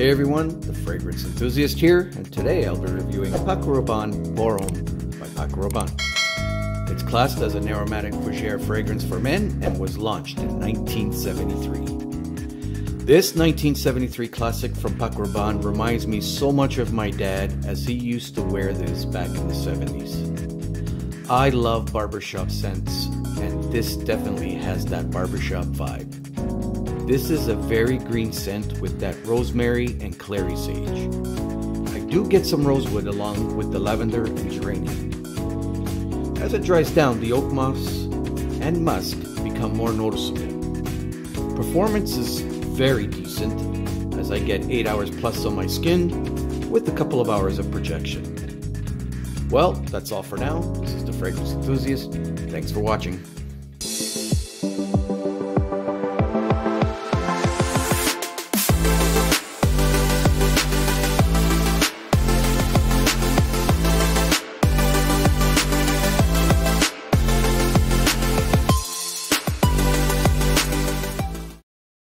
Hey everyone, the Fragrance Enthusiast here, and today I'll be reviewing Paco Rabanne by Paco Rabanne. It's classed as an aromatic fougere fragrance for men and was launched in 1973. This 1973 classic from Paco Rabanne reminds me so much of my dad as he used to wear this back in the 70s. I love barbershop scents, and this definitely has that barbershop vibe. This is a very green scent with that rosemary and clary sage. I do get some rosewood along with the lavender and geranium. As it dries down, the oak moss and musk become more noticeable. Performance is very decent as I get 8 hours plus on my skin with a couple of hours of projection. Well, that's all for now. This is the Fragrance Enthusiast. Thanks for watching.